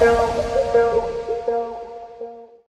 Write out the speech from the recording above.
throw, throw.